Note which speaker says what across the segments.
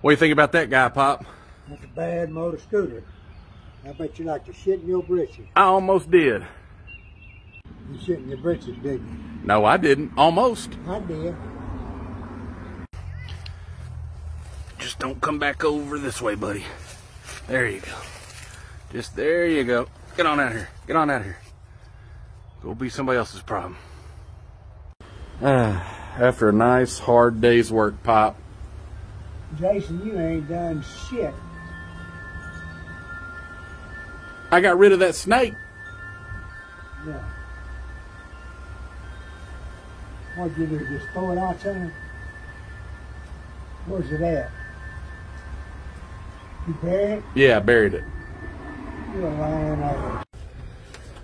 Speaker 1: What do you think about that guy, Pop?
Speaker 2: That's a bad motor scooter. I bet you like to shit in your britches.
Speaker 1: I almost did.
Speaker 2: You shit in your britches, didn't you?
Speaker 1: No, I didn't. Almost.
Speaker 2: I did.
Speaker 1: Just don't come back over this way, buddy. There you go. Just there you go. Get on out here. Get on out here. Go be somebody else's problem. Ah, after a nice hard day's work, Pop.
Speaker 2: Jason, you ain't done shit.
Speaker 1: I got rid of that snake.
Speaker 2: Yeah. What'd you do? Just throw it outside? Where's it at? You buried it?
Speaker 1: Yeah, I buried it.
Speaker 2: You're a lying ass.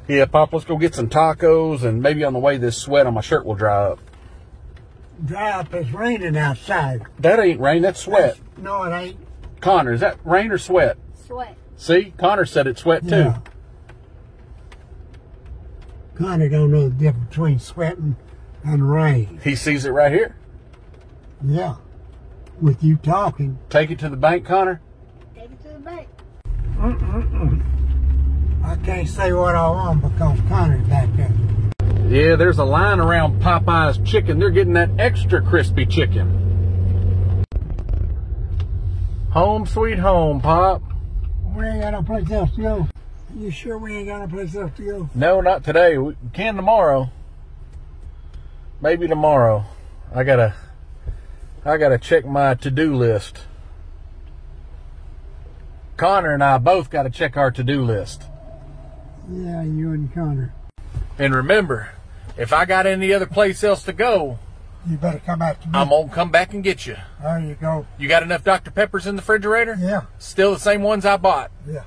Speaker 1: Yeah, Pop, let's go get some tacos and maybe on the way this sweat on my shirt will dry up.
Speaker 2: Dry up, it's raining outside.
Speaker 1: That ain't rain, that's sweat.
Speaker 2: No, it ain't.
Speaker 1: Conner, is that rain or sweat?
Speaker 3: Sweat.
Speaker 1: See, Conner said it's sweat too.
Speaker 2: Yeah. Connie don't know the difference between sweating and rain.
Speaker 1: He sees it right here.
Speaker 2: Yeah. With you talking.
Speaker 1: Take it to the bank, Conner.
Speaker 3: Take it to the bank. Mm -mm -mm.
Speaker 2: I can't say what I want because Conner's back there.
Speaker 1: Yeah, there's a line around Popeye's chicken. They're getting that extra crispy chicken. Home sweet home, Pop.
Speaker 2: We ain't got no place else to go. You sure we ain't got no place else to go?
Speaker 1: No, not today. We can tomorrow. Maybe tomorrow. I gotta, I gotta check my to-do list. Conner and I both gotta check our to-do list.
Speaker 2: Yeah, you and Conner.
Speaker 1: And remember, if I got any other place else to go,
Speaker 2: You better come back to me.
Speaker 1: I'm gonna come back and get you.
Speaker 2: there you go.
Speaker 1: You got enough Dr. Peppers in the refrigerator?
Speaker 2: Yeah,
Speaker 1: Still the same ones I bought.
Speaker 2: yeah.